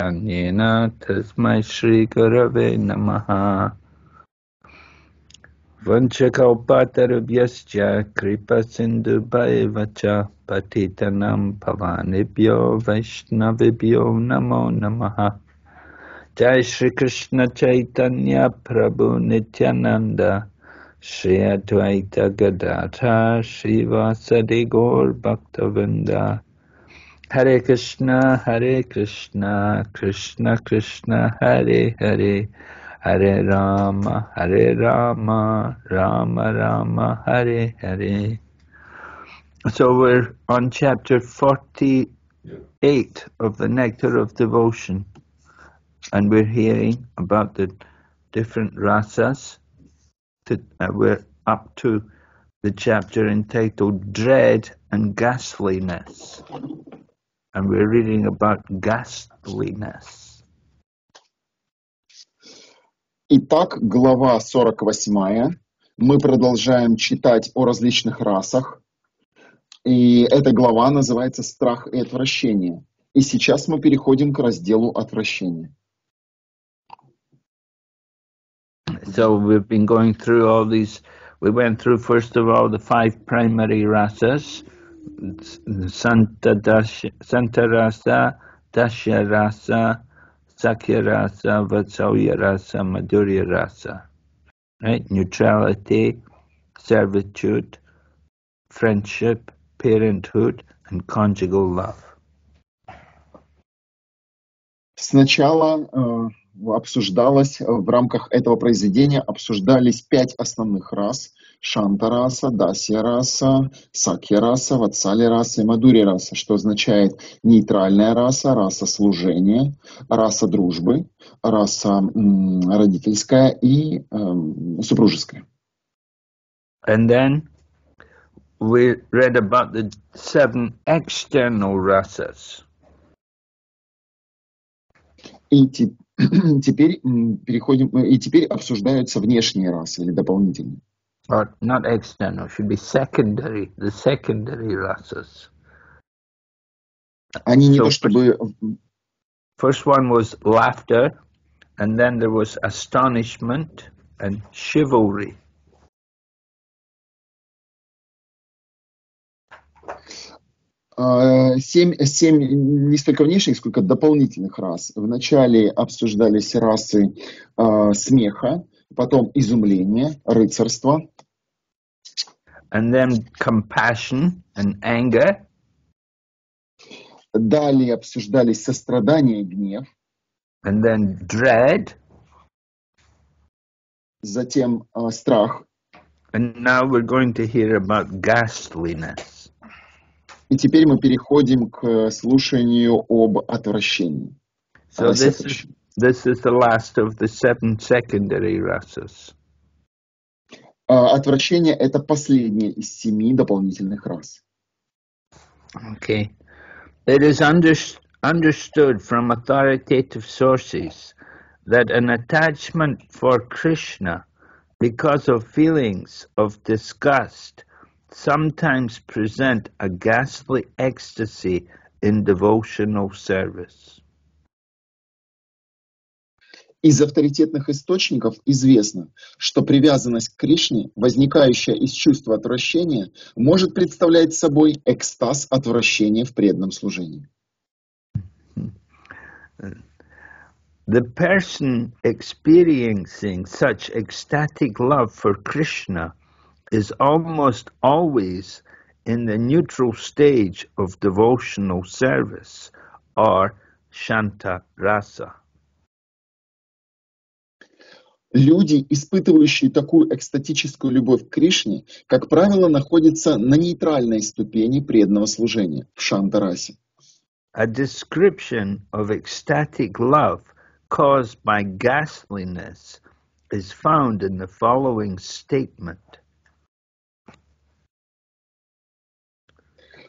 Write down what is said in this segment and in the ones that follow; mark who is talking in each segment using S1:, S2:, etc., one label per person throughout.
S1: अन्येन तस्मै श्रीगुरवे नमः वंशकौपातरुभ्यश्च कृपसिन्धुभैव च पतितनं भवानेभ्यो वैष्णवेभ्यो नमो नमः जय श्री कृष्ण चैतन्य प्रभु नित्यानंद श्री अद्वैत गदाधर श्रीवासदि गौर Hare Krishna, Hare Krishna, Krishna Krishna, Hare Hare, Hare Rama, Hare Rama, Rama Rama, Hare Hare. So we're on chapter 48 of the Nectar of Devotion, and we're hearing about the different rasas. Uh, we're up to the chapter entitled Dread and Ghastliness. And we're reading about ghastliness.
S2: Итак, глава 48. Мы продолжаем читать о различных расах. И эта глава называется «Страх и отвращение». И сейчас мы переходим к разделу отвращения.
S1: So we've been going through all these. We went through first of all the five primary rasas: Vatsalya Rasa, Madhurya Rasa. Right? Neutrality, servitude, friendship, parenthood, and conjugal love.
S2: Сначала э, обсуждалось, э, в рамках этого произведения обсуждались пять основных рас. Шанта раса, Дасья раса, Сакья раса, Ватсали раса и Мадури раса, что означает нейтральная раса, раса служения, раса дружбы, раса м, родительская и эм, супружеская.
S1: And then we read about the seven external rasas.
S2: И те- теперь переходим, э, и теперь обсуждаются внешние расы или дополнительные.
S1: Or not external, should be secondary, the secondary rasas.
S2: Они не
S1: So
S2: то чтобы
S1: First one was laughter, and then there was astonishment and chivalry.
S2: А, Семь, семь не столько внешних, сколько дополнительных рас. Вначале обсуждались расы а, смеха, потом изумление, рыцарство,
S1: And then compassion and anger,
S2: далее обсуждались сострадание и гнев,
S1: and then dread,
S2: затем а, страх,
S1: and now we're going to hear about ghastliness.
S2: и теперь мы переходим к слушанию об отвращении.
S1: So this is. this is the last of the seven secondary rasas.
S2: А, Отвращение – это последнее из семи дополнительных рас.
S1: Okay. It is under, understood from authoritative sources that an attachment for Krishna because of feelings of disgust sometimes present a ghastly ecstasy in devotional service.
S2: Из авторитетных источников известно, что привязанность к Кришне, возникающая из чувства отвращения, может представлять собой экстаз отвращения в преданном служении.
S1: The person experiencing such ecstatic love for Krishna is almost always in the neutral stage of devotional service or Shanta Rasa.
S2: Люди, испытывающие такую экстатическую любовь к Кришне, как правило, находятся на нейтральной ступени преданного служения в Шантарасе.
S1: A description of ecstatic love caused by ghastliness is found in the following statement.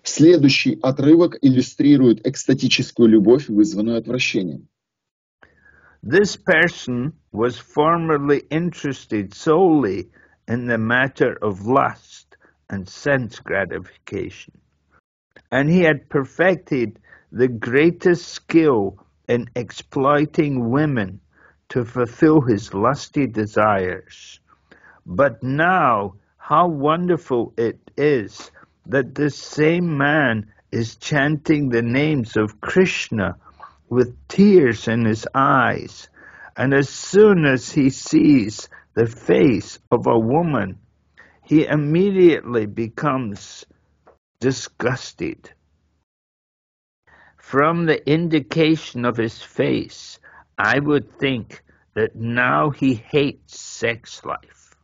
S2: Следующий отрывок иллюстрирует экстатическую любовь, вызванную отвращением.
S1: This person was formerly interested solely in the matter of lust and sense gratification, and he had perfected the greatest skill in exploiting women to fulfill his lusty desires. But now, how wonderful it is that this same man is chanting the names of Krishna with tears in his eyes, and as soon as he sees the face of a woman, he immediately becomes disgusted. From the indication of his face, I would think that now he hates sex life.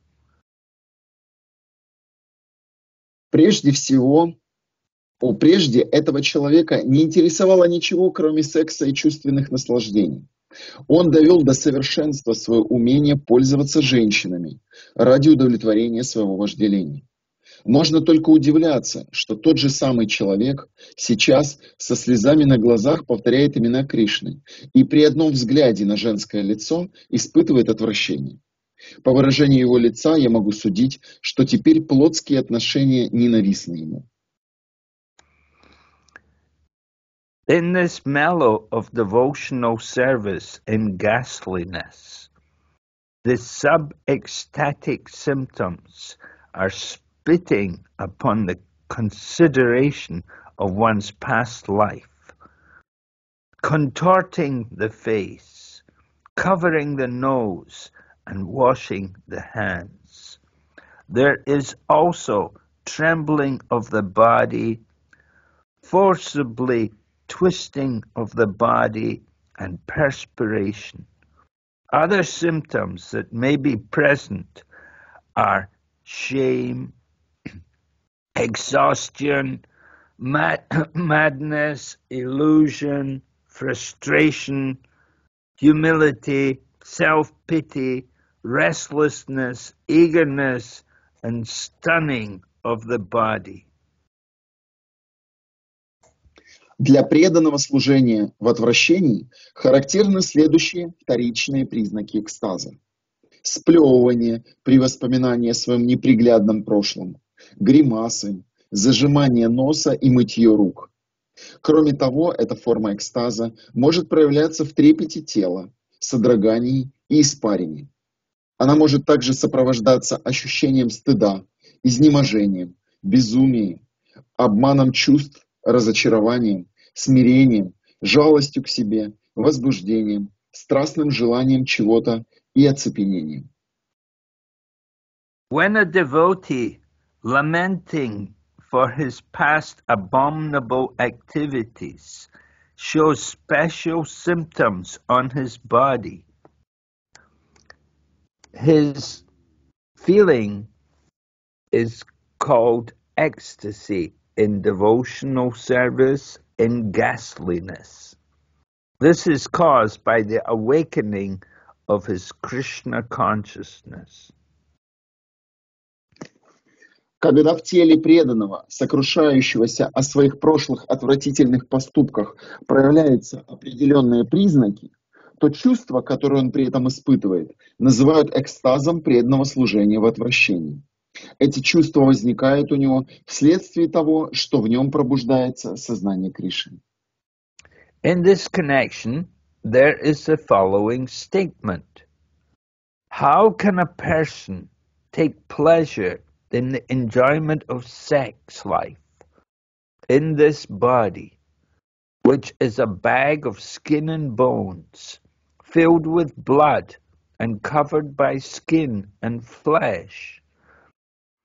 S2: Прежде всего, о, прежде этого человека не интересовало ничего, кроме секса и чувственных наслаждений. Он довел до совершенства свое умение пользоваться женщинами ради удовлетворения своего вожделения. Можно только удивляться, что тот же самый человек сейчас со слезами на глазах повторяет имена Кришны и при одном взгляде на женское лицо испытывает отвращение. По выражению его лица я могу судить, что теперь плотские отношения ненавистны ему.
S1: In this mellow of devotional service in ghastliness, the sub-ecstatic symptoms are spitting upon the consideration of one's past life, contorting the face, covering the nose, and washing the hands. There is also trembling of the body, forcibly twisting of the body, and perspiration. Other symptoms that may be present are shame, exhaustion, mad- madness, illusion, frustration, humility, self pity, restlessness, eagerness, and stunning of the body.
S2: Для преданного служения в отвращении характерны следующие вторичные признаки экстаза. Сплевывание при воспоминании о своем неприглядном прошлом, гримасы, зажимание носа и мытье рук. Кроме того, эта форма экстаза может проявляться в трепете тела, содрогании и испарении. Она может также сопровождаться ощущением стыда, изнеможением, безумием, обманом чувств, разочарованием, смирением, жалостью к себе, возбуждением, страстным желанием чего-то и оцепенением.
S1: When a devotee lamenting for his past abominable activities shows special symptoms on his body, his feeling is called ecstasy in devotional service in ghastliness. This is caused by the awakening of his Krishna consciousness.
S2: Когда в теле преданного, сокрушающегося о своих прошлых отвратительных поступках, проявляются определенные признаки, то чувства, которые он при этом испытывает, называют экстазом преданного служения в отвращении. Эти чувства возникают у него вследствие того, что в нем пробуждается сознание Кришны.
S1: In this connection, there is the following statement How can a person take pleasure in the enjoyment of sex life in this body, which is a bag of skin and bones, filled with blood and covered by skin and flesh,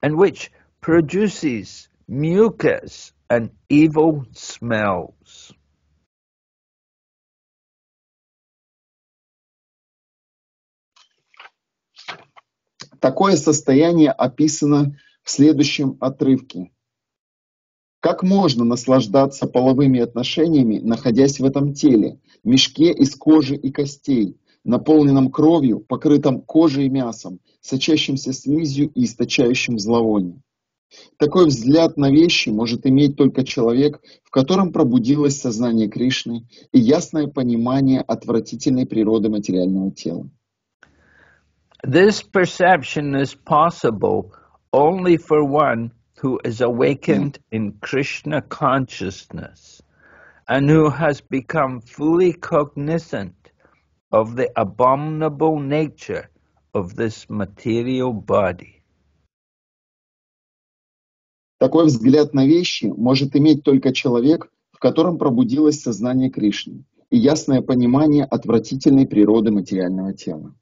S1: and which produces mucus and evil smells?
S2: Такое состояние описано в следующем отрывке. Как можно наслаждаться половыми отношениями, находясь в этом теле, мешке из кожи и костей, наполненном кровью, покрытом кожей и мясом, сочащимся слизью и источающим зловоние? Такой взгляд на вещи может иметь только человек, в котором пробудилось сознание Кришны и ясное понимание отвратительной природы материального тела.
S1: This perception is possible only for one who is awakened in Krishna consciousness and who has become fully cognizant of the abominable nature of this material body.
S2: Такой взгляд на вещи может иметь только человек, в котором пробудилось сознание Кришны и ясное понимание отвратительной природы материального тела.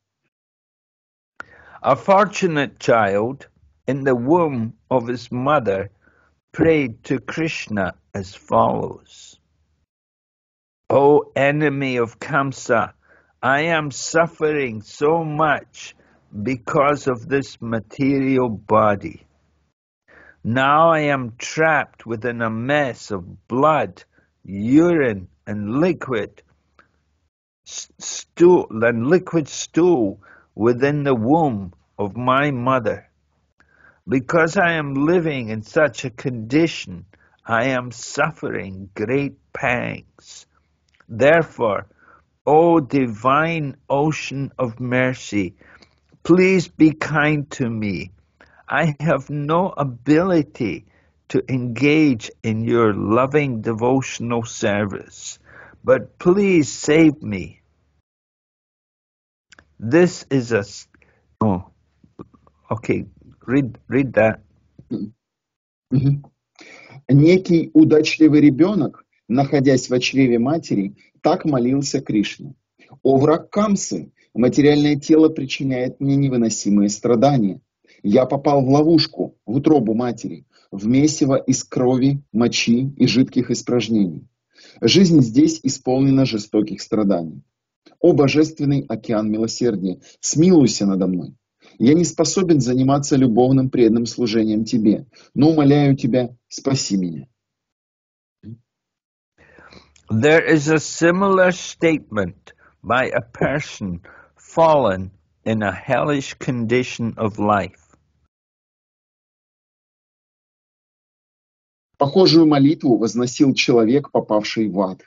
S1: A fortunate child in the womb of his mother prayed to Krishna as follows. O enemy of Kamsa, I am suffering so much because of this material body. Now I am trapped within a mess of blood, urine, and liquid stool and liquid stool within the womb of my mother. Because I am living in such a condition, I am suffering great pangs. Therefore, O divine ocean of mercy, please be kind to me. I have no ability to engage in your loving devotional service, but please save me. This is a. Oh, okay. Read, read that.
S2: Мгм. Некий удачливый ребенок, находясь в чреве матери, так молился Кришне. «О враг Камсы, материальное тело причиняет мне невыносимые страдания. Я попал в ловушку, в утробу матери, в месиво из крови, мочи и жидких испражнений. Жизнь здесь исполнена жестоких страданий. О божественный океан милосердия, смилуйся надо мной. Я не способен заниматься любовным преданным служением Тебе, но умоляю Тебя, спаси меня.
S1: There is a similar statement by a person fallen in a hellish condition of life.
S2: Похожую молитву возносил человек, попавший в ад.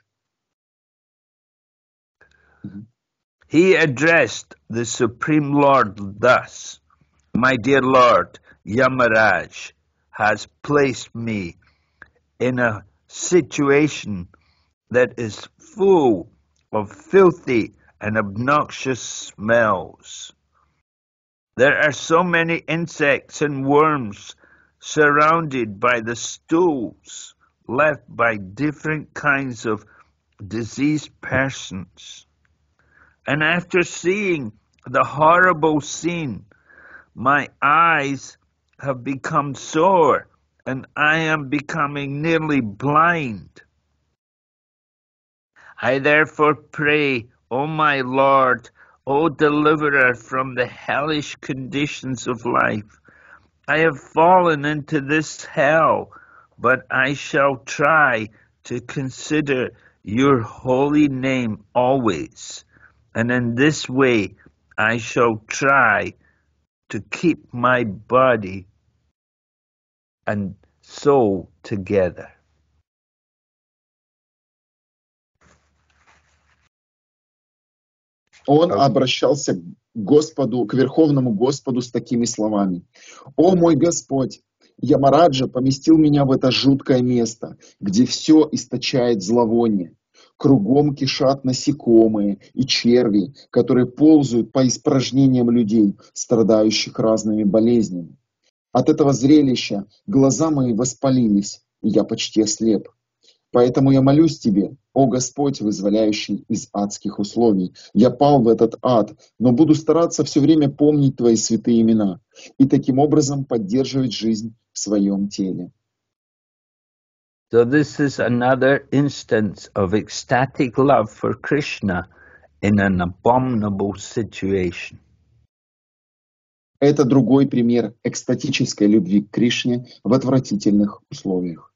S1: He addressed the Supreme Lord thus My dear Lord, Yamaraj has placed me in a situation that is full of filthy and obnoxious smells. There are so many insects and worms surrounded by the stools left by different kinds of diseased persons. And after seeing the horrible scene, my eyes have become sore and I am becoming nearly blind. I therefore pray, O my Lord, O deliverer from the hellish conditions of life, I have fallen into this hell, but I shall try to consider your holy name always, and in this way I shall try to keep my body and soul together.
S2: Он обращался к Господу, к Верховному Господу с такими словами. «О мой Господь, Ямараджа поместил меня в это жуткое место, где все источает зловоние. Кругом кишат насекомые и черви, которые ползают по испражнениям людей, страдающих разными болезнями. От этого зрелища глаза мои воспалились, и я почти ослеп. Поэтому я молюсь Тебе, о Господь, вызволяющий из адских условий. Я пал в этот ад, но буду стараться все время помнить Твои святые имена и таким образом поддерживать жизнь в своем теле.
S1: So this is another instance of ecstatic love for Krishna in an abominable situation.
S2: Это другой пример экстатической любви к Кришне в отвратительных условиях.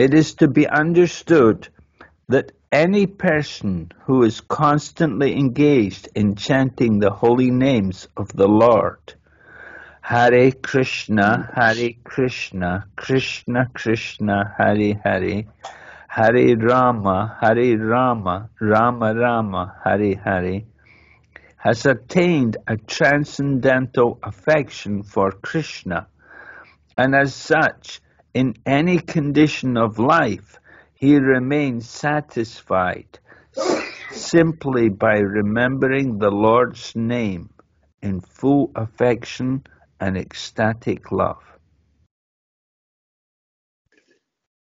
S1: It is to be understood that any person who is constantly engaged in chanting the holy names of the Lord, Hare Krishna, Hare Krishna, Krishna Krishna, Hare Hare, Hare Rama, Hare Rama, Rama Rama, Hare Hare, has attained a transcendental affection for Krishna, and as such in any condition of life, he remains satisfied simply by remembering the Lord's name in full affection and ecstatic love.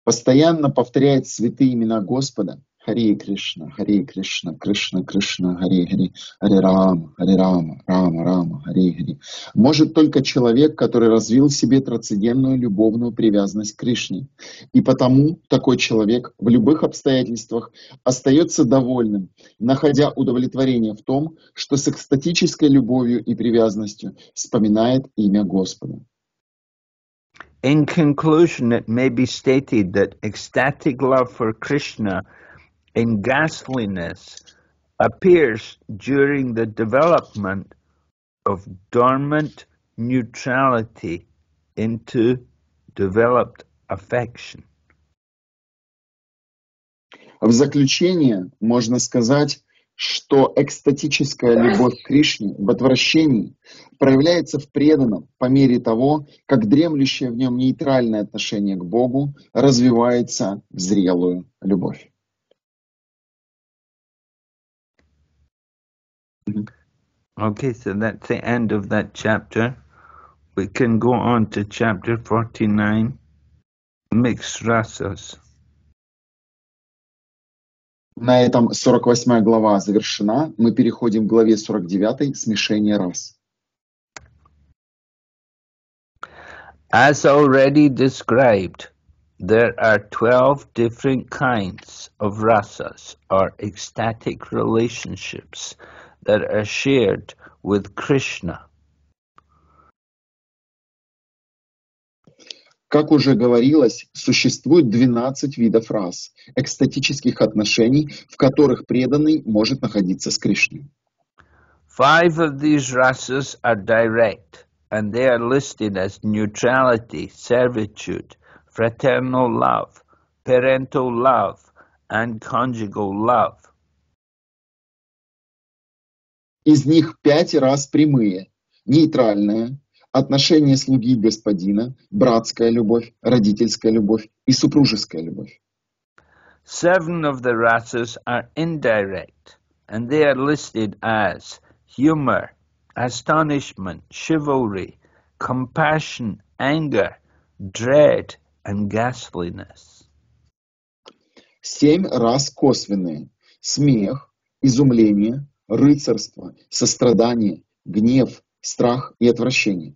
S2: Постоянно повторяет святые имена Господа, Харе Кришна, Харе Кришна, Кришна Кришна, Харе Харе, Харе Рама, Харе Рама, Рама Рама, Харе Харе. Может только человек, который развил в себе трансцендентную любовную привязанность к Кришне. И потому такой человек в любых обстоятельствах остается довольным, находя удовлетворение в том, что с экстатической любовью и привязанностью вспоминает имя Господа.
S1: In conclusion, it may be stated that ecstatic love for Krishna in ghastliness appears during the development of dormant neutrality into developed affection.
S2: В заключение можно сказать, что экстатическая любовь к Кришне в отвращении проявляется в преданном по мере того, как дремлющее в нем нейтральное отношение к Богу развивается в зрелую любовь.
S1: Okay, so that's the end of that chapter. We can go on to chapter 49, mixed rasas.
S2: На этом 48 глава завершена. Мы переходим к главе 49 «Смешение рас».
S1: As already described, there are 12 different kinds of rasas, or ecstatic relationships, that are shared with Krishna.
S2: Как уже говорилось, существует 12 видов рас, экстатических отношений, в которых преданный может находиться с Кришной.
S1: Five of these rasas are direct, and they are listed as neutrality, servitude, fraternal love, parental love, and conjugal love.
S2: Из них пять раз прямые, нейтральная, отношение слуги и господина, братская любовь, родительская любовь и супружеская любовь.
S1: Seven of the rasas are indirect, and they are listed as humor, astonishment, chivalry, compassion, anger, dread, and ghastliness.
S2: Семь раз косвенные. Смех, изумление, рыцарство, сострадание, гнев, страх и отвращение.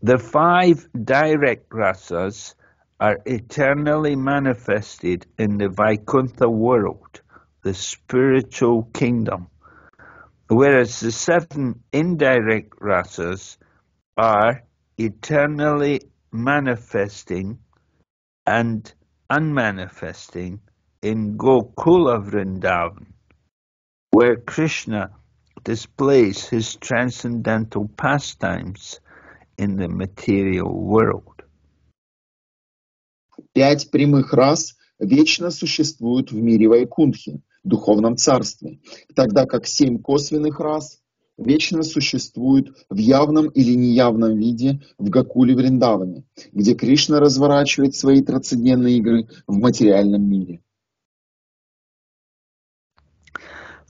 S1: The five direct rasas are eternally manifested in the Vaikuntha world, the spiritual kingdom, whereas the seven indirect rasas are eternally manifesting and unmanifesting in Gokula Vrindavan, Where Krishna displays his transcendental pastimes in the material world.
S2: Пять прямых рас вечно существуют в мире Вайкунтхи, духовном царстве, тогда как семь косвенных рас вечно существуют в явном или неявном виде в Гакуле Вриндаване, где Кришна разворачивает свои трансцендентные игры в материальном мире.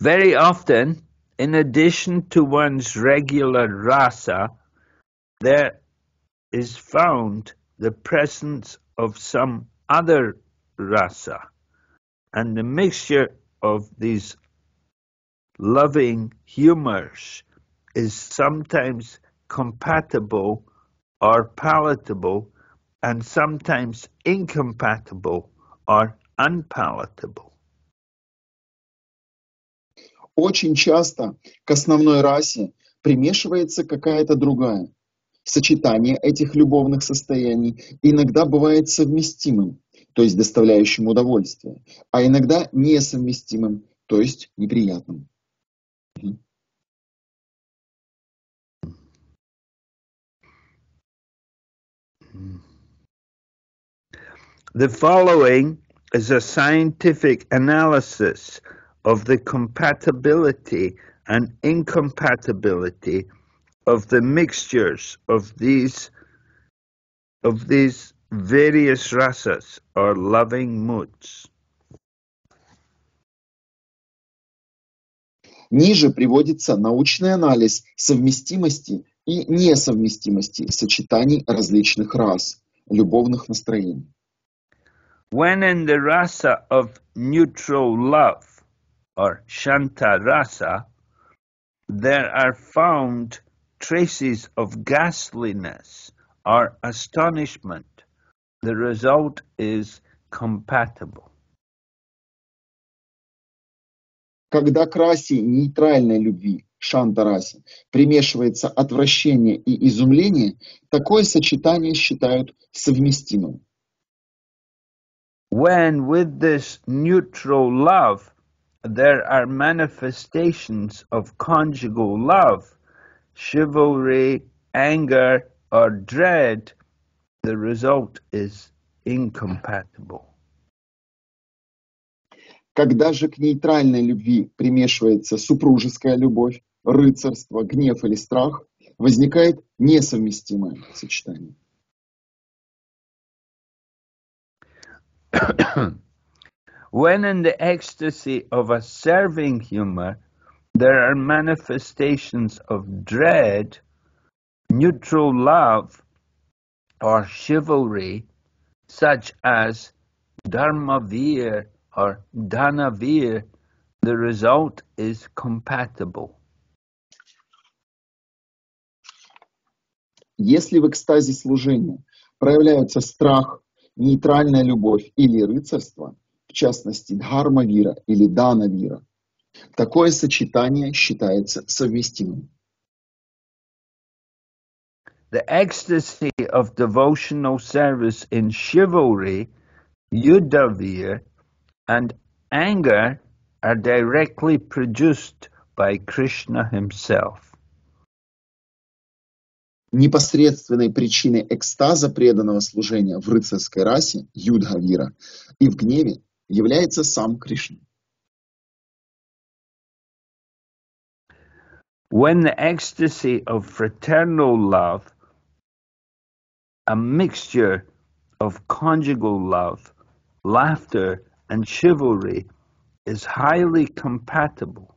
S1: Very often, in addition to one's regular rasa, there is found the presence of some other rasa, and the mixture of these loving humors is sometimes compatible or palatable, and sometimes incompatible or unpalatable.
S2: Очень часто к основной расе примешивается какая-то другая. Сочетание этих любовных состояний иногда бывает совместимым, то есть доставляющим удовольствие, а иногда несовместимым, то есть неприятным.
S1: The following is a scientific analysis of the compatibility and incompatibility of the mixtures of these of these various rasas or loving moods.
S2: Ниже приводится научный анализ совместимости и несовместимости сочетаний различных рас, любовных настроений.
S1: When in the rasa of neutral love or shanta rasa, there are found traces of ghastliness or astonishment, the result is compatible.
S2: Когда к расе нейтральной любви, шанта-расе, примешивается отвращение и изумление, такое сочетание считают совместимым.
S1: When with this neutral love there are manifestations of conjugal love, chivalry, anger, or dread, the result is incompatible.
S2: Когда же к нейтральной любви примешивается супружеская любовь, рыцарство, гнев или страх, возникает несовместимое сочетание.
S1: when in the ecstasy of a serving humor there are manifestations of dread, neutral love, or chivalry, such as dharmavir or danavir, the result is compatible.
S2: Если в экстазе служения проявляются страх, нейтральная любовь или рыцарство, в частности дхарма-вира или дана-вира, такое сочетание считается совместимым.
S1: The ecstasy of devotional service in chivalry, Yudhavir, and anger are directly produced by Krishna himself.
S2: Непосредственной причиной экстаза преданного служения в рыцарской расе, Юдхавира, и в гневе является сам Кришна.
S1: When the ecstasy of fraternal love, a mixture of conjugal love, laughter, and chivalry, is highly compatible.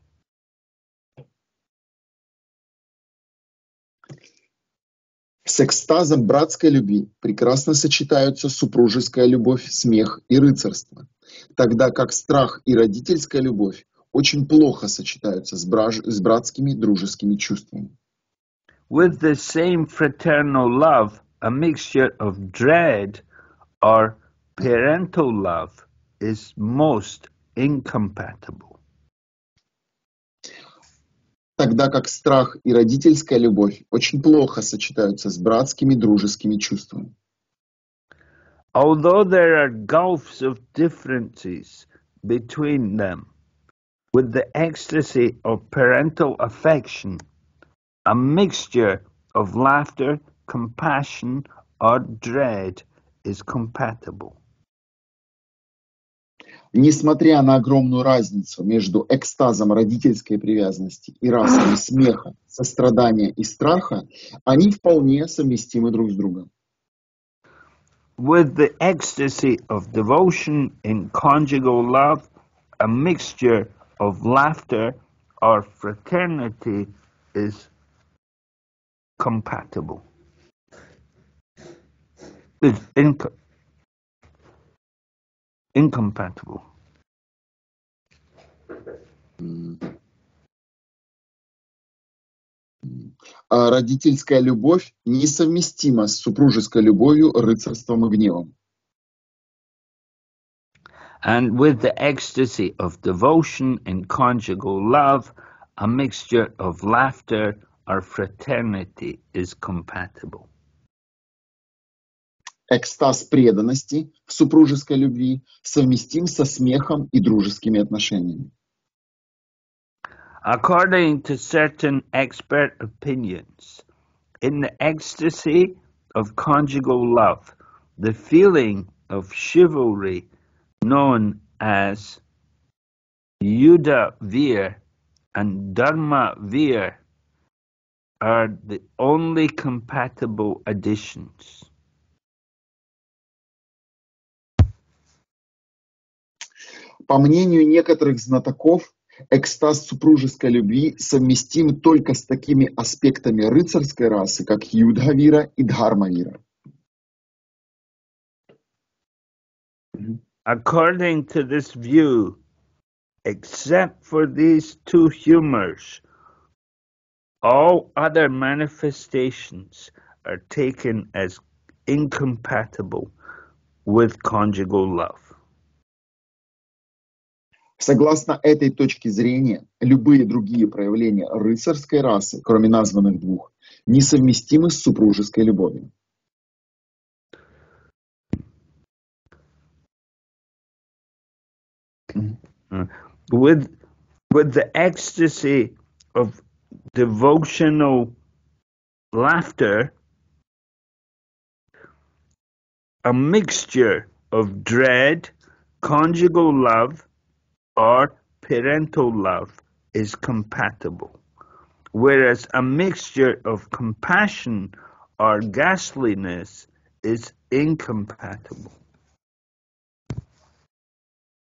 S2: С экстазом братской любви прекрасно сочетаются супружеская любовь, смех и рыцарство, тогда как страх и родительская любовь очень плохо сочетаются с, браж... с братскими дружескими чувствами.
S1: With the same fraternal love, a mixture of dread or parental love is most incompatible.
S2: Тогда как страх и родительская любовь очень плохо сочетаются с братскими дружескими чувствами.
S1: Although there are gulfs of differences between them, with the ecstasy of parental affection, a mixture of laughter, compassion, or dread is compatible.
S2: Несмотря на огромную разницу между экстазом родительской привязанности и расами смеха, сострадания и страха, они вполне совместимы друг с другом.
S1: With the ecstasy of devotion in conjugal love, a mixture of laughter or fraternity is compatible. Is inco- incompatible.
S2: А родительская любовь несовместима с супружеской любовью, рыцарством и гневом.
S1: And with the ecstasy of devotion in conjugal love, a mixture of laughter or fraternity is compatible.
S2: Экстаз преданности в супружеской любви совместим со смехом и дружескими отношениями.
S1: According to certain expert opinions, in the ecstasy of conjugal love, the feeling of chivalry known as Yuda Veer and Dharma Veer are the only compatible additions.
S2: По мнению некоторых знатоков, экстаз супружеской любви совместим только с такими аспектами рыцарской расы, как Юдхавира и Дхармавира.
S1: According to this view, except for these two humors, all other manifestations are taken as incompatible with conjugal love.
S2: Согласно этой точке зрения, любые другие проявления рыцарской расы, кроме названных двух, несовместимы с супружеской любовью.
S1: With, with the ecstasy of devotional laughter, a mixture of dread, conjugal love, or parental love is compatible, whereas a mixture of compassion or ghastliness is incompatible.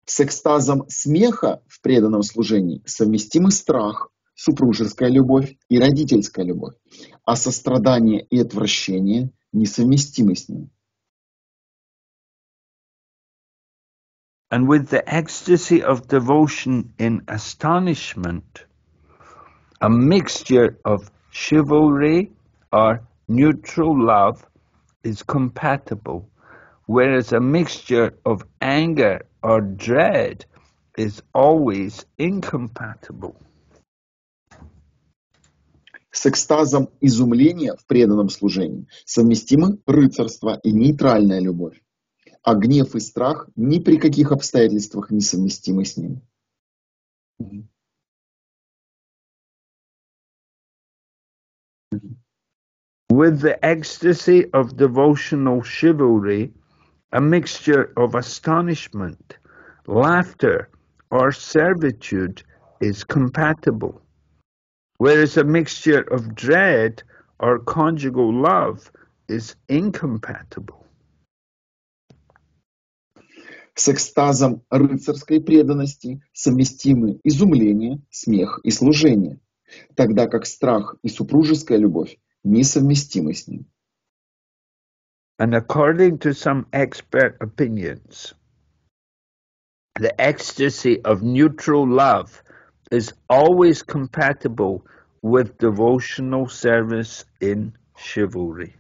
S2: С экстазом смеха в преданном служении совместимы страх, супружеская любовь и родительская любовь, а сострадание и отвращение несовместимы с ним.
S1: and with the ecstasy of devotion in astonishment, a mixture of chivalry or neutral love is compatible, whereas a mixture of anger or dread is always incompatible.
S2: С экстазом изумления в преданном служении совместимы рыцарство и нейтральная любовь а гнев и страх ни при каких обстоятельствах не совместимы с ним.
S1: With the ecstasy of devotional chivalry, a mixture of astonishment, laughter, or servitude is compatible, whereas a mixture of dread or conjugal love is incompatible.
S2: С экстазом рыцарской преданности совместимы изумление, смех и служение, тогда как страх и супружеская любовь несовместимы с ним.
S1: And according to some expert opinions, the ecstasy of neutral love is always compatible with devotional service in chivalry.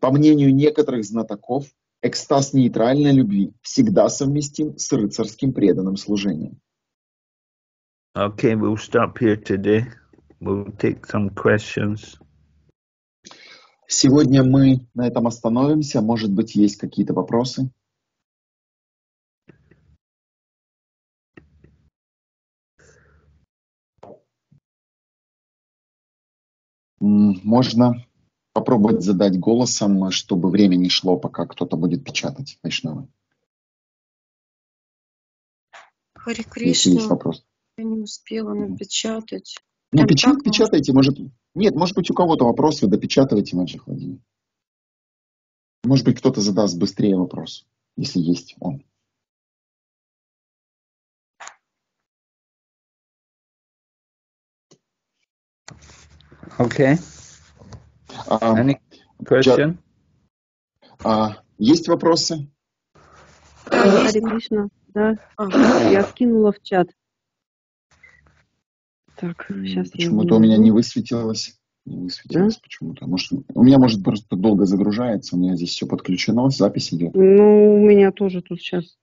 S2: По мнению некоторых знатоков, Экстаз нейтральной любви всегда совместим с рыцарским преданным служением.
S1: Okay, we'll stop here today. We'll take some questions.
S2: Сегодня мы на этом остановимся. Может быть, есть какие-то вопросы? Можно попробовать задать голосом, чтобы время не шло, пока кто-то будет печатать Вайшнавы.
S3: Хари Кришна. есть вопрос. Я не успела напечатать.
S2: Ну, печат, печатайте, может... Нет, может быть, у кого-то вопрос, вы допечатывайте, Маджи Владимир. Может быть, кто-то задаст быстрее вопрос, если есть он.
S1: Okay. Um, Any question?
S2: А, есть вопросы?
S4: Хари Кришна, да. Ага, я скинула в чат.
S2: Так, сейчас Почему-то у меня не высветилось. Не высветилось да? почему-то. Может, у меня, может, просто долго загружается. У меня здесь все подключено, запись идет.
S4: Ну, у меня тоже тут сейчас.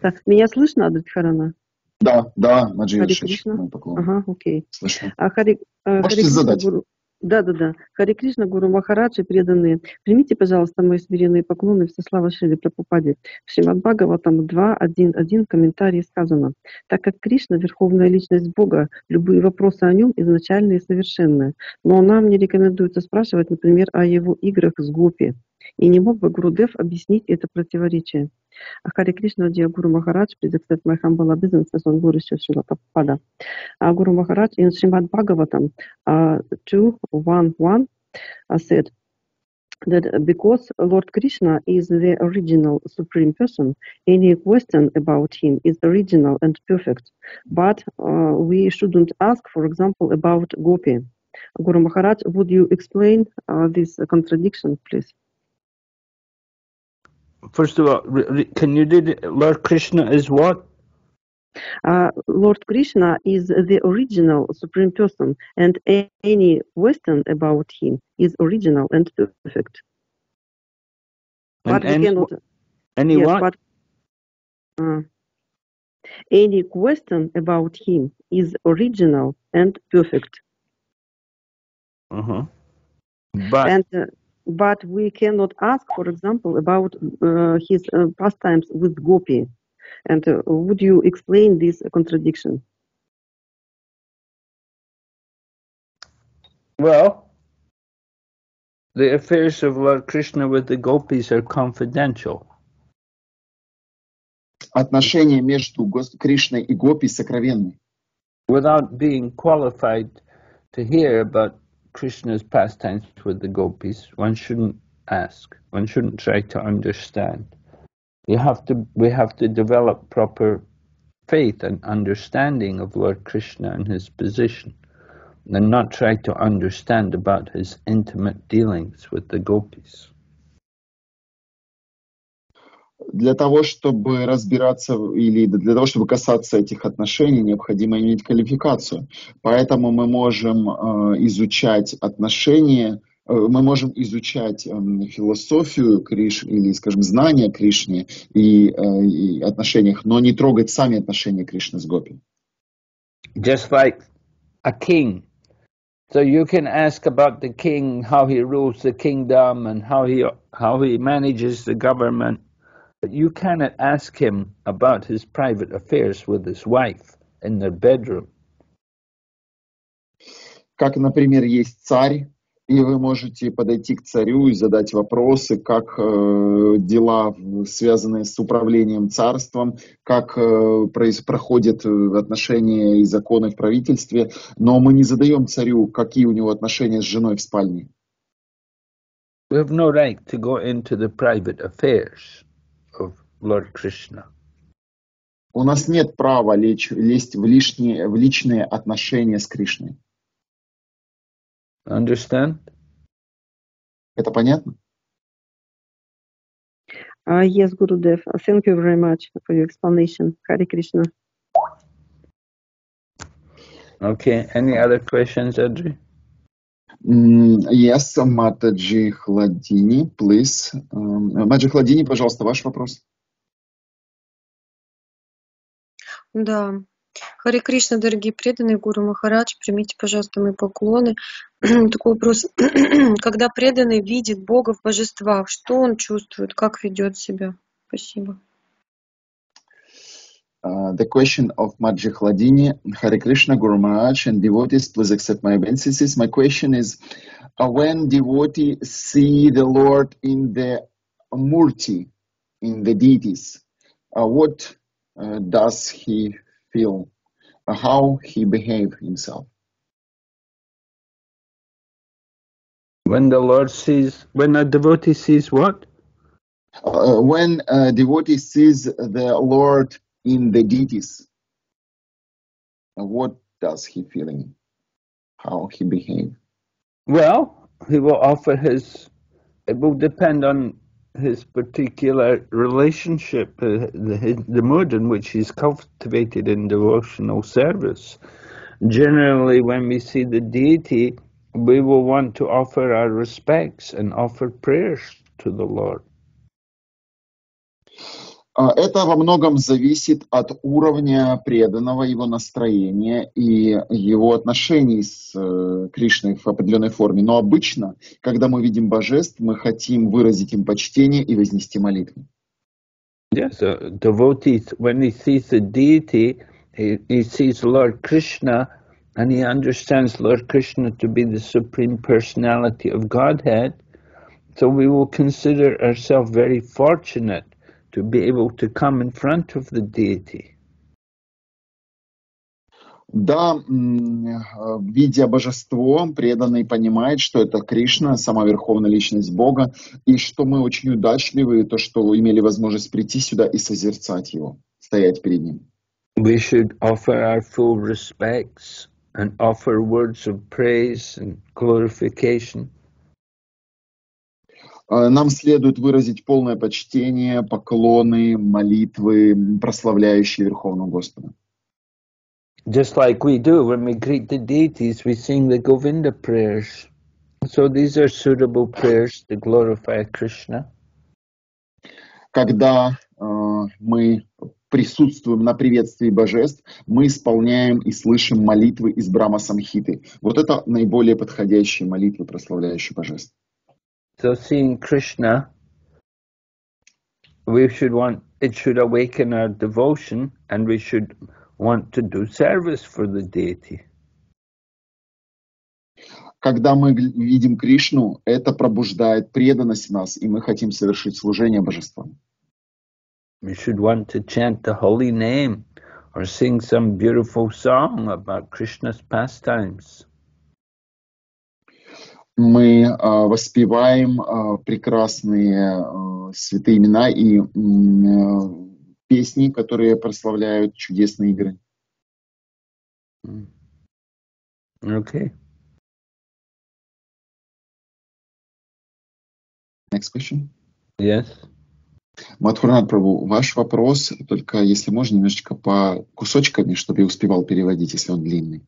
S4: Так, меня слышно, Адатхарана?
S2: Да, да, Маджи
S4: Хари Кришна. Ага, окей.
S2: Слышно.
S4: А Хари,
S2: а, Можете Хари задать.
S4: Гуру, да-да-да. Хари Кришна, Гуру Махараджи, преданные. Примите, пожалуйста, мои смиренные поклоны Всеслава Шри Прабхупаде. В Шримад Бхагаватам 2.1.1 комментарии сказано. Так как Кришна – верховная личность Бога, любые вопросы о нем изначальные и совершенные. Но нам не рекомендуется спрашивать, например, о его играх с Гопи. И не мог бы Гурудев объяснить это противоречие. Хари Кришна, dear Guru Maharaj, please accept my humble obeisance on Guru Srila Prabhupada. Uh, Guru Maharaj in Srimad Bhagavatam uh, 2.1.1 uh, said, that because Lord Krishna is the original supreme person, any question about him is original and perfect. But uh, we shouldn't ask, for example, about Gopi. Guru Maharaj, would you explain uh, this contradiction, please?
S1: First of all, can you did Lord Krishna is what?
S4: Uh, Lord Krishna is the original supreme person, and any question about him is original and perfect.
S1: And but any, cannot, any yes, what? But,
S4: uh, any question about him is original and perfect.
S1: Uh-huh. But
S4: and uh, but we cannot ask, for example, about uh, his uh, pastimes with Gopi. And uh, would you explain this contradiction?
S1: Well, the affairs of Lord Krishna with the gopis are confidential.
S2: Отношения между Кришной и Гопи сокровенны.
S1: Without being qualified to hear about Krishna's pastimes with the gopis, one shouldn't ask. One shouldn't try to understand. You have to, we have to develop proper faith and understanding of Lord Krishna and his position, and not try to understand about his intimate dealings with the gopis.
S2: Для того, чтобы разбираться или для того, чтобы касаться этих отношений, необходимо иметь квалификацию. Поэтому мы можем э, изучать отношения Э, мы можем изучать эм, философию Криш или, скажем, знания Кришны и, э, и отношениях, но не трогать сами отношения Кришны с Гопи.
S1: Just like a king. So you can ask about the king, how he rules the kingdom and how he how he manages the government, you cannot ask him about his private affairs with his wife in their bedroom.
S2: Как, например, есть царь, и вы можете подойти к царю и задать вопросы, как э, дела, связанные с управлением царством, как э, происходят э, отношения и законы в правительстве, но мы не задаем царю, какие у него отношения с женой в спальне.
S1: We have no right to go into the private affairs of Lord Krishna.
S2: У нас нет права лечь, лезть в, лишние, в личные отношения с Кришной.
S1: Understand?
S2: Это понятно?
S4: Uh, yes, Gurudev. Thank you very much for your explanation. Hare Krishna.
S1: Okay. Any other questions, Adri?
S2: Yes, Mataji Хладини, please. Um, Маджи Хладини, пожалуйста, ваш вопрос.
S3: Да. Харе Кришна, дорогие преданные, Гуру Махарадж, примите, пожалуйста, мои поклоны. Такой вопрос. Когда преданный видит Бога в божествах, что он чувствует, как ведет себя? Спасибо.
S2: Uh, the question of Marji Hladini, Hare Krishna, Guru Maharaj, and devotees, please accept my obeisances. My question is, uh, when devotee see the Lord in the Murti, in the deities, uh, what uh, does he feel uh, how he behaved himself.
S1: When the Lord sees, when a devotee sees what?
S2: When a devotee sees the Lord in the deities, And what does he feeling? How he behave?
S1: Well, he will offer his. It will depend on his particular relationship, uh, the, the mood in which he's cultivated in devotional service. Generally, when we see the deity, we will want to offer our respects and offer prayers to the Lord.
S2: Это во многом зависит от уровня преданного, его настроения и его отношений с Кришной в определенной форме. Но обычно, когда мы видим божеств, мы хотим выразить им почтение и вознести молитву.
S1: Yes, a devotee, when he sees the deity, he, he sees Lord Krishna and he understands Lord Krishna to be the supreme personality of Godhead. So we will consider ourselves very fortunate to be able to come in front of the deity.
S2: Да, видя божество, преданный понимает, что это Кришна, сама верховная личность Бога, и что мы очень удачливы, то, что имели возможность прийти сюда и созерцать его, стоять перед ним.
S1: We should offer our full respects and offer words of praise and glorification.
S2: Нам следует выразить полное почтение, поклоны, молитвы, прославляющие Верховного Господа.
S1: Just like we do when we greet the deities, we sing the Govinda prayers. So these are suitable prayers to glorify Krishna.
S2: Когда э, мы присутствуем на приветствии божеств, мы исполняем и слышим молитвы из Брама Самхиты. Вот это наиболее подходящие молитвы, прославляющие божеств.
S1: So seeing Krishna, we should want it should awaken our devotion, and we should want to do service for the deity.
S2: Когда мы видим Кришну, это пробуждает преданность в нас, и мы хотим совершить служение божествам.
S1: We should want to chant the holy name or sing some beautiful song about Krishna's pastimes.
S2: Мы э, воспеваем э, прекрасные э, святые имена и э, песни, которые прославляют чудесные игры.
S1: Okay.
S2: Next question.
S1: Yes.
S2: Мадхурнат Прабу, ваш вопрос, только если можно, немножечко по кусочками, чтобы я успевал переводить, если он длинный.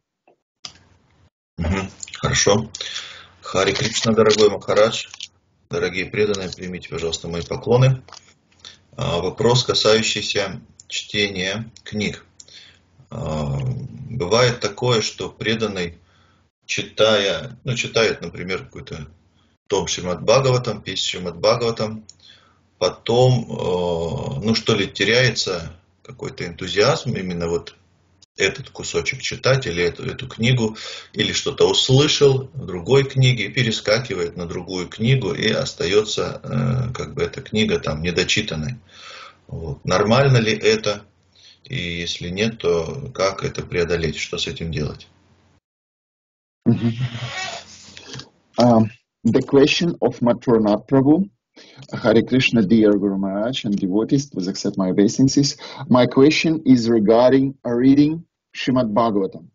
S5: Угу. Хорошо. Хари Кришна, дорогой Махарадж, дорогие преданные, примите, пожалуйста, мои поклоны. А, вопрос, касающийся чтения книг. А, бывает такое, что преданный, читая, ну, читает, например, какой-то том Шримад Бхагаватам, песню Шримад Бхагаватам, потом, э, ну что ли, теряется какой-то энтузиазм именно вот этот кусочек читать или эту, эту книгу, или что-то услышал в другой книге, перескакивает на другую книгу и остается э, как бы эта книга там недочитанной. Вот. Нормально ли это? И если нет, то как это преодолеть? Что с этим делать?
S2: Um, the question of Maturnath Prabhu Hare Krishna, dear Guru Maharaj and devotees, please accept my obeisances. My question is regarding reading Srimad Bhagavatam.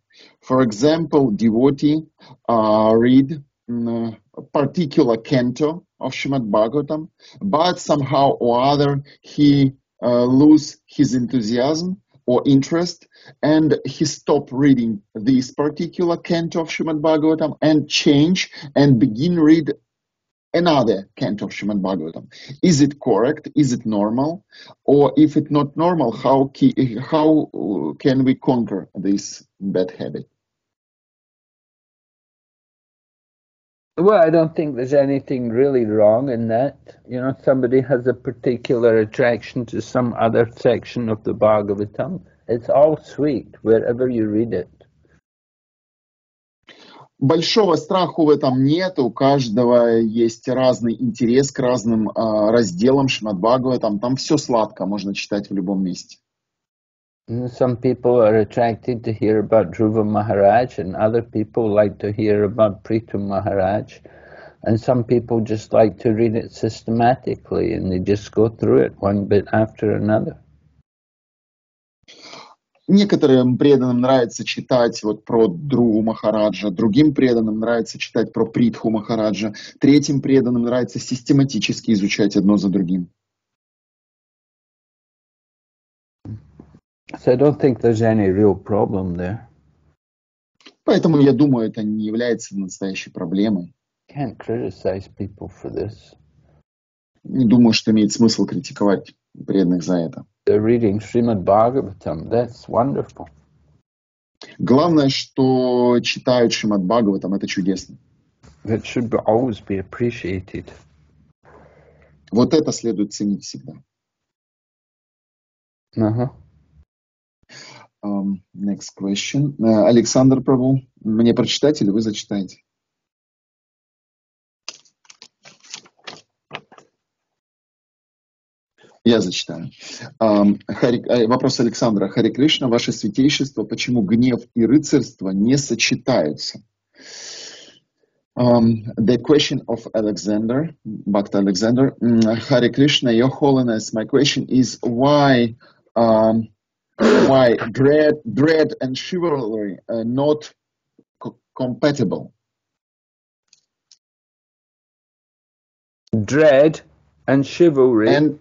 S2: For example, devotee uh, read um, a particular canto of Srimad Bhagavatam, but somehow or other he uh, lose his enthusiasm or interest and he stop reading this particular canto of Srimad Bhagavatam and change and begin read another canto of Srimad Bhagavatam. Is it correct? Is it normal? Or if it's not normal, how, how can we conquer this bad habit?
S1: Well, I don't think there's anything really wrong in that. You know, somebody has a particular attraction to some other section of the Bhagavatam. It's all sweet wherever you read it.
S2: Большого страху в этом нет. У каждого есть разный интерес к разным э, разделам Шримад Бхагаватам. Там все сладко, можно читать в любом месте.
S1: Some people are attracted to hear about Dhruva Maharaj, and other people like to hear about Pritam Maharaj. And some people just like to read it systematically, and they just go through it one bit after another.
S2: Некоторым преданным нравится читать вот про Другу Махараджа, другим преданным нравится читать про Притху Махараджа, третьим преданным нравится систематически изучать одно за другим.
S1: So I don't think there's any real problem there.
S2: Поэтому я думаю, это не является настоящей проблемой.
S1: Can't criticize people for this.
S2: Не думаю, что имеет смысл критиковать преданных за это.
S1: They're reading Srimad Bhagavatam. That's wonderful.
S2: Главное, что читают Шримад Бхагаватам, это чудесно.
S1: It should always be appreciated.
S2: Вот это следует ценить всегда.
S1: Uh-huh.
S2: Um, next question. Uh, Александр Прабу, мне прочитать или вы зачитаете? Я зачитаю. Um, вопрос Александра. Хари Кришна, ваше святейшество, почему гнев и рыцарство не сочетаются? Um, the question of Alexander, Bhakta Alexander, Hare Krishna, Your Holiness, my question is why um, why dread, dread and chivalry are not co- compatible?
S1: Dread and chivalry.
S2: And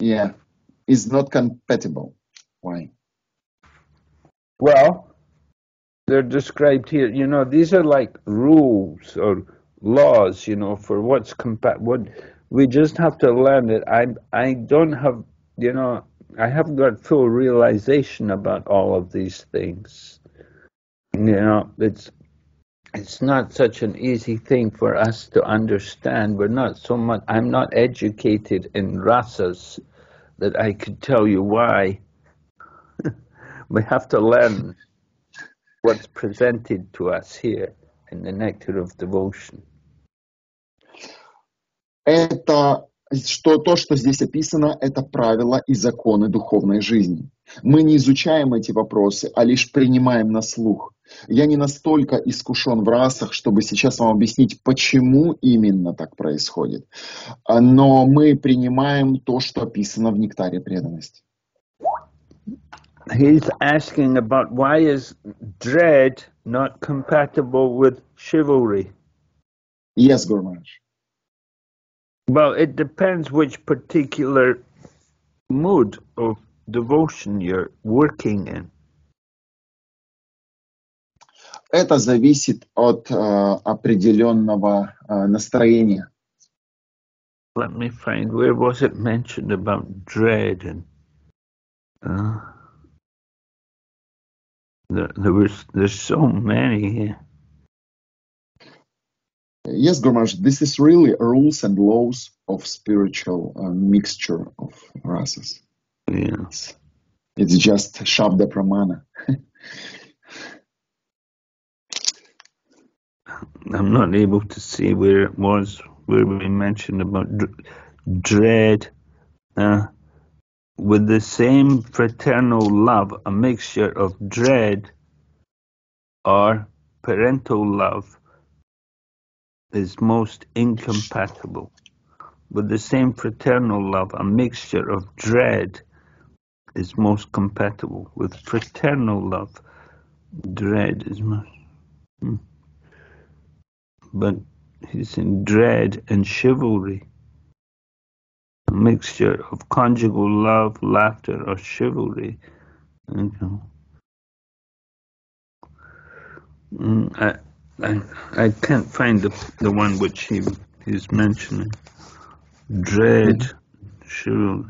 S2: yeah, is not compatible. Why?
S1: Well, they're described here. You know, these are like rules or laws. You know, for what's compa- What we just have to learn it. I I don't have. You know, I haven't got full realization about all of these things. You know, it's it's not such an easy thing for us to understand. We're not so much. I'm not educated in rasas that I could tell you why. we have to learn what's presented to us here in the nectar of devotion.
S2: Это что то, что здесь описано, это правила и законы духовной жизни. Мы не изучаем эти вопросы, а лишь принимаем на слух. Я не настолько искушен в расах, чтобы сейчас вам объяснить, почему именно так происходит. Но мы принимаем то, что описано в нектаре преданности.
S1: He's asking about why is dread not compatible with chivalry?
S2: Yes, Guru
S1: Well, it depends which particular mood of devotion you're working in.
S2: Это зависит от э, определенного э, настроения.
S1: Let me find where was it mentioned about dread and uh, there, there was there's so many here.
S2: Yes, Gurmaj, this is really rules and laws of spiritual uh, mixture of races.
S1: Yeah.
S2: It's, it's just Shabda Pramana.
S1: I'm not able to see where it was where we mentioned about dr- dread uh, with the same fraternal love, a mixture of dread or parental love is most incompatible. With the same fraternal love, a mixture of dread is most compatible. With fraternal love, dread is most. Hmm. But he's in dread and chivalry. A mixture of conjugal love, laughter, or chivalry. Mm, I, I, I can't find the, the one which he is mentioning. Dread, chivalry.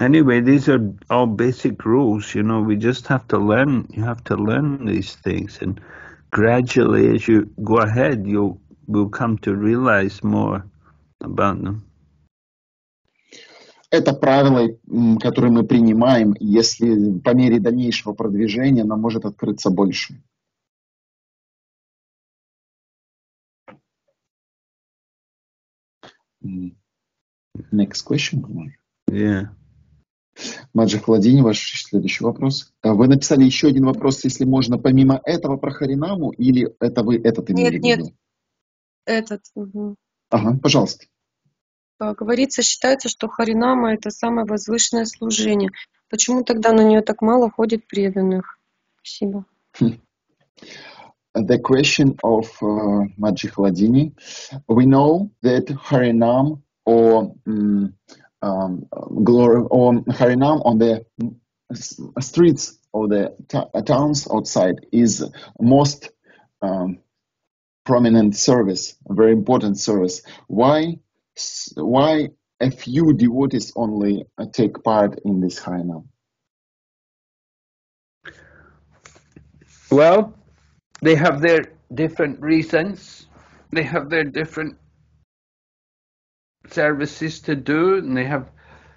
S1: Anyway, these are all basic rules, you know, we just have to learn, you have to learn these things and gradually as you go ahead, you will come to realize more about them.
S2: Это правила, м, которые мы принимаем, если по мере дальнейшего продвижения нам может открыться больше. М. Next question. Гурман.
S1: Yeah.
S2: Маджи Хладини, ваш следующий вопрос. А Вы написали еще один вопрос, если можно, помимо этого про Харинаму, или это вы этот имели
S3: Нет, нет.
S2: виду?
S3: Этот. мгм.
S2: Ага, пожалуйста.
S3: А, Говорится, считается, что Харинама это самое возвышенное служение. Почему тогда на нее так мало ходит преданных? Спасибо.
S2: The question of uh, Маджи Хладини. We know that Harinam or mm, um, glory or Harinam on the streets of the towns outside is most um, prominent service, a very important service. Why? Why a few devotees only uh, take part in this Harinam?
S1: Well, they have their different reasons. They have their different services to do, and they have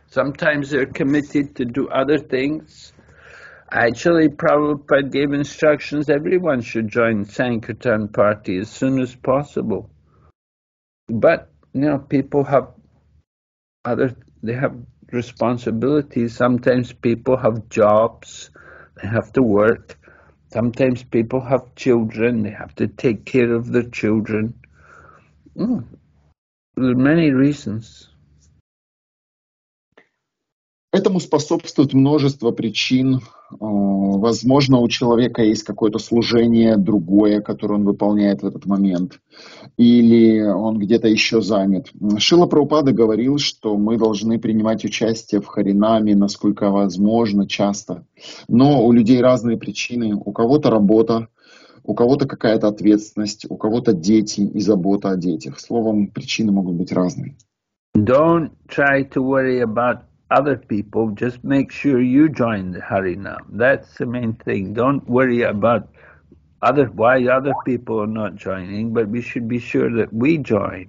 S1: sometimes they're committed to do other things. Actually, Prabhupada gave instructions everyone should join Sankirtan party as soon as possible. But, you know, people have other, they have responsibilities. Sometimes people have jobs, they have to work. Sometimes people have children, they have to take care of their children. Mm.
S2: Этому способствует множество причин. А, возможно, у человека есть какое-то служение другое, которое он выполняет в этот момент, или он где-то еще занят. Шила Праупада говорил, что мы должны принимать участие в Харинаме, насколько возможно, часто. Но у людей разные причины. У кого-то работа, у кого-то какая-то ответственность, у кого-то дети и забота о детях. Словом, причины могут быть разные.
S1: Don't try to worry about other people, just make sure you join the Harinam. That's the main thing. Don't worry about other why other people are not joining, but we should be sure that we join.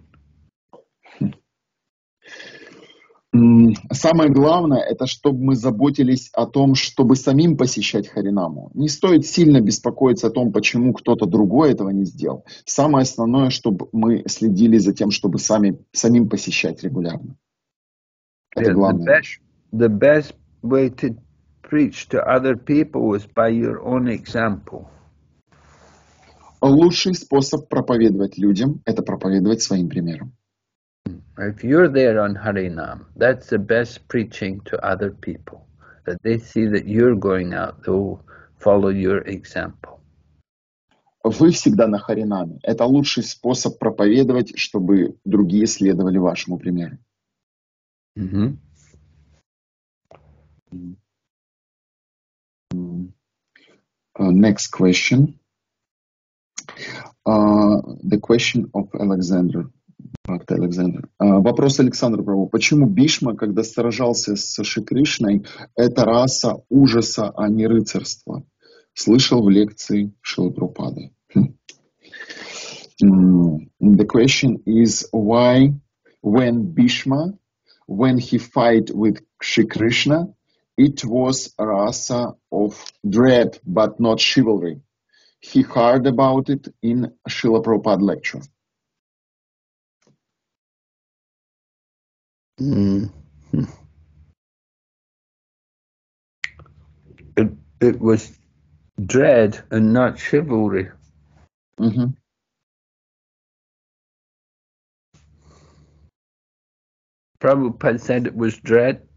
S2: Самое главное, это чтобы мы заботились о том, чтобы самим посещать Харинаму. Не стоит сильно беспокоиться о том, почему кто-то другой этого не сделал. Самое основное, чтобы мы следили за тем, чтобы сами, самим посещать регулярно.
S1: The, best, the best way to preach to other people is by your own example.
S2: Лучший способ проповедовать людям – это проповедовать своим примером.
S1: If you're there on Harinam, that's the best preaching to other people. That they see that you're going out, they'll follow your example.
S2: Вы всегда на Харинаме. Это лучший способ проповедовать, чтобы другие следовали вашему примеру.
S1: Mm-hmm.
S2: Uh, next question. Uh, the question of Alexander. Александр. Uh, вопрос Александра Прабу. Почему Бишма, когда сражался с Ши Кришной, это раса ужаса, а не рыцарства? Слышал в лекции Шилапрапады. The question is why when Bhishma when he fight with Shri Krishna, it was a rasa of dread, but not chivalry. He heard about it in Srila Prabhupada lecture.
S1: Mm. It, it was dread and not chivalry.
S2: Mm-hmm.
S1: Prabhupada said it was dread.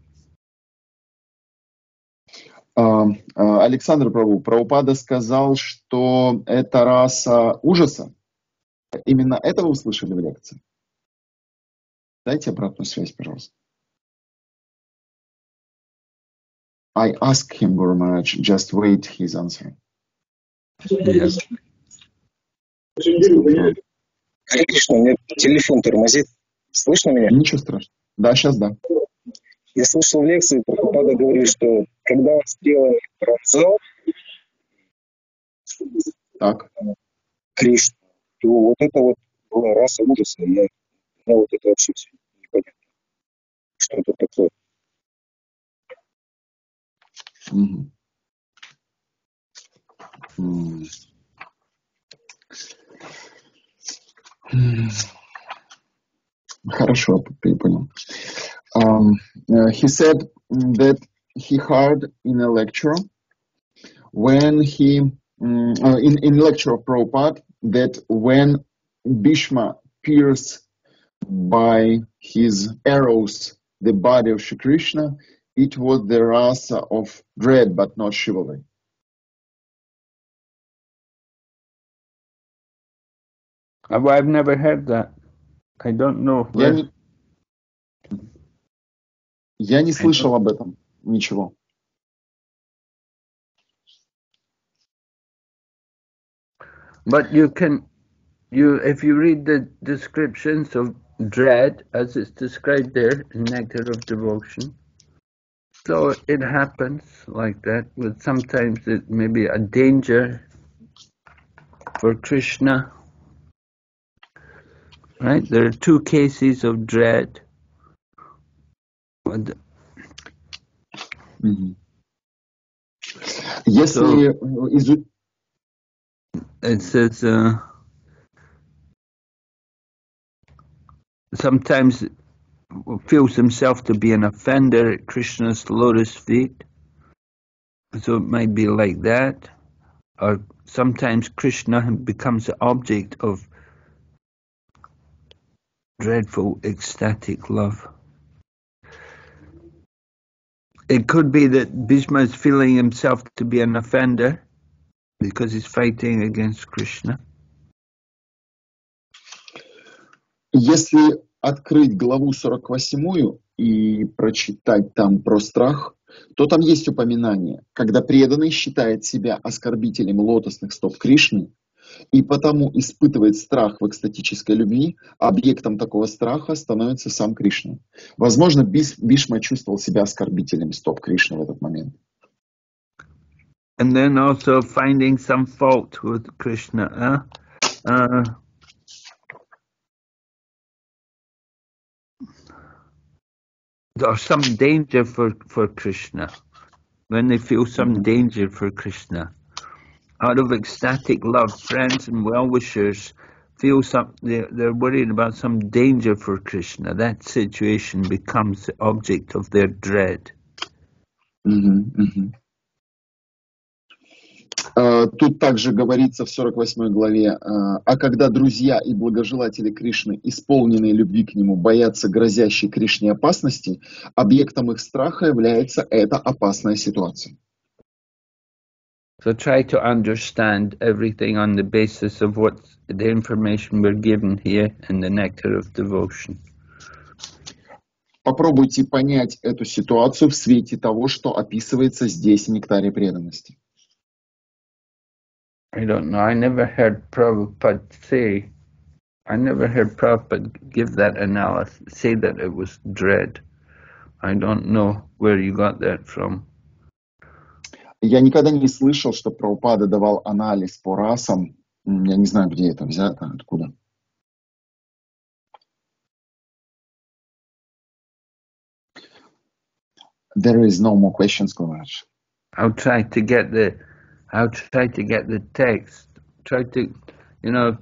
S2: Александр Прабу, Прабхупада сказал, что это раса ужаса. Именно это вы услышали в лекции? Дайте обратную связь, пожалуйста. I ask him, Guru Maharaj, just wait his answer.
S1: Yes.
S6: Кришна, у меня телефон тормозит. Слышно меня?
S2: Ничего страшного. Да, сейчас да.
S6: Я слышал в лекции, Прабхупада говорит, что когда сделали пронзал
S2: Так.
S6: Кришну, то вот это вот была раса ужаса. Я, ну, вот это вообще все непонятно. Что это такое?
S2: Мгм. М. М. Хорошо, ты понял. Um, uh, he said that he heard in a lecture when he um, uh, in in lecture of Prabhupada that when Bhishma pierced by his arrows the body of Shri Krishna, it was the rasa of dread, but not chivalry.
S1: I've I've never heard that. I don't know.
S2: Я
S1: where-
S2: не, я не слышал об этом ничего.
S1: But you can, you if you read the descriptions of dread, as it's described there in Nectar of Devotion. So it happens like that, with sometimes it may be a danger for Krishna. Right? There are two cases of dread.
S2: Mm-hmm. Yes, so, uh,
S1: it says. Uh, sometimes feels himself to be an offender at Krishna's lotus feet. So it might be like that. Or sometimes Krishna becomes the object of dreadful ecstatic love. It could be that Bhishma is feeling himself to be an offender because he's fighting against Krishna.
S2: Если открыть главу 48 и прочитать там про страх, то там есть упоминание, когда преданный считает себя оскорбителем лотосных стоп Кришны и потому испытывает страх в экстатической любви, объектом такого страха становится сам Кришна. Возможно, Биш, Бишма чувствовал себя оскорбителем стоп Кришны в этот момент.
S1: And then also finding some fault with Krishna. Uh, Or some danger for, for Krishna, when they feel some mm. danger for Krishna, out of ecstatic love, friends and well-wishers feel some, they're, they're worried about some danger for Krishna. That situation becomes the object of their dread.
S2: Mm -hmm, mm -hmm. Тут также говорится в 48 главе, э, а когда друзья и благожелатели Кришны, исполненные любви к нему, боятся грозящей Кришне опасности, объектом их страха является эта опасная ситуация.
S1: So try to understand everything on the basis of what the information we're given here in the Nectar of Devotion.
S2: Попробуйте понять эту ситуацию в свете того, что описывается здесь в Нектаре преданности.
S1: I don't know. I never heard Prabhupada say, I never heard Prabhupada give that analysis, say that it was dread. I don't know where you got that from.
S2: Я никогда не слышал, что Прабхупада давал анализ по расам. М, Я не знаю, где это взято, откуда. There is no more questions, Gumaraj.
S1: I'll try to get the, I'll try to get the text. Try to, you know,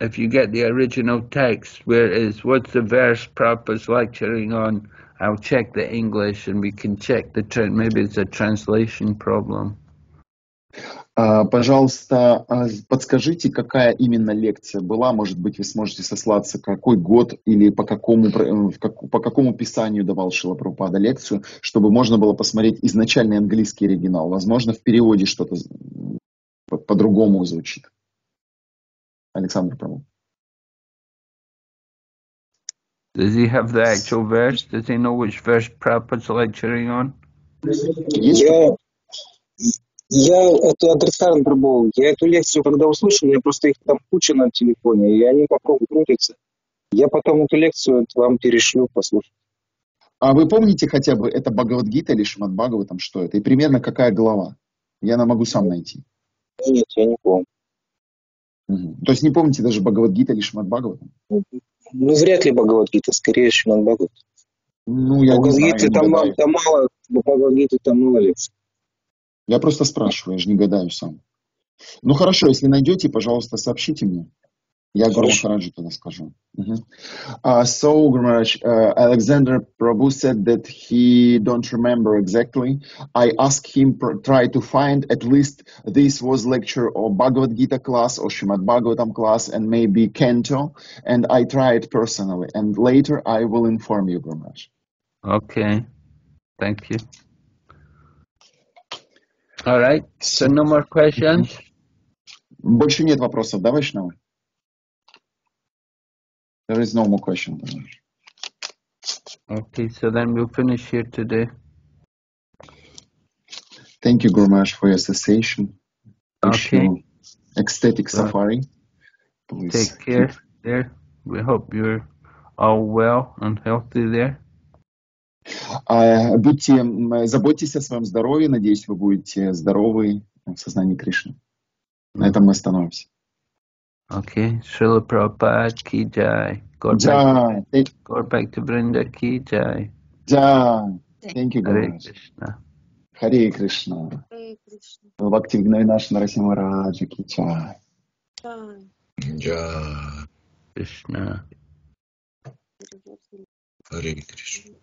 S1: if you get the original text, where it is, what's the verse Prabhupada's lecturing on? I'll check the English and we can check the, maybe it's a translation problem.
S2: А, Пожалуйста, а, подскажите, какая именно лекция была. Может быть, вы сможете сослаться, какой год или по какому, э, по какому писанию давал Шила Прабхупада лекцию, чтобы можно было посмотреть изначальный английский оригинал. Возможно, в переводе что-то по-другому звучит. Александр Прабhu.
S1: Does he have the actual verse? Does he know which verse Prabhupada's lecturing on?
S2: Есть
S6: Я, я это адресарный пробовал. Я эту лекцию, когда услышал, я просто их там куча на телефоне, и они вокруг крутятся. Я потом эту лекцию вам перешлю послушать.
S2: А вы помните хотя бы, это Бхагавадгита или Шимад Бхагаватам, что это? И примерно какая глава? Я на могу сам найти.
S6: Нет, я не помню.
S2: Мгм. То есть не помните даже Бхагавадгита или Шимад Бхагаватам?
S6: Ну, вряд ли Бхагавадгита, скорее Шримад Бхагават.
S2: Ну, я не знаю, не
S6: там, мало- там мало, Бхагавадгиты там мало лекций.
S2: Я просто спрашиваю, я же не гадаю сам. Ну хорошо, если найдете, пожалуйста, сообщите мне. Я Гуру
S6: Хорошо.
S2: Махараджу тогда скажу. Мгм. Uh, so, Guru Maharaj, uh, Alexander Prabhu said that he don't remember exactly. I asked him pr- try to find at least this was lecture or Bhagavad Gita class or Shrimad Bhagavatam class and maybe Canto. And I tried personally. And later I will inform you, Guru Maharaj.
S1: Okay. Thank you. All right. So no more questions?
S2: Больше нет вопросов, да, Вайшнавы? There is no more question. Guru Maharaj.
S1: Okay, so then we'll finish here today.
S2: Thank you, Guru Maharaj, for your association. Wish
S1: Okay.
S2: you ecstatic
S1: Well,
S2: safari. Please.
S1: Take care there. We hope you're all well and healthy there.
S2: А, Будьте, заботьтесь о своем здоровье. Надеюсь, вы будете здоровы в сознании Кришны. На этом мы остановимся.
S1: Okay. Srila Prabhupada ki jai. Gaur
S2: Да,
S1: back, Gaur back to Brinda ki jai.
S2: да. Thank you,
S1: Hare. Krishna.
S2: Харе Кришна.
S3: Hare Харе Кришна.
S2: Бхакти Гнавинаш Нарасима Раджа Кичай.
S3: Чай.
S5: Джа.
S1: Krishna.
S5: Харе Кришна.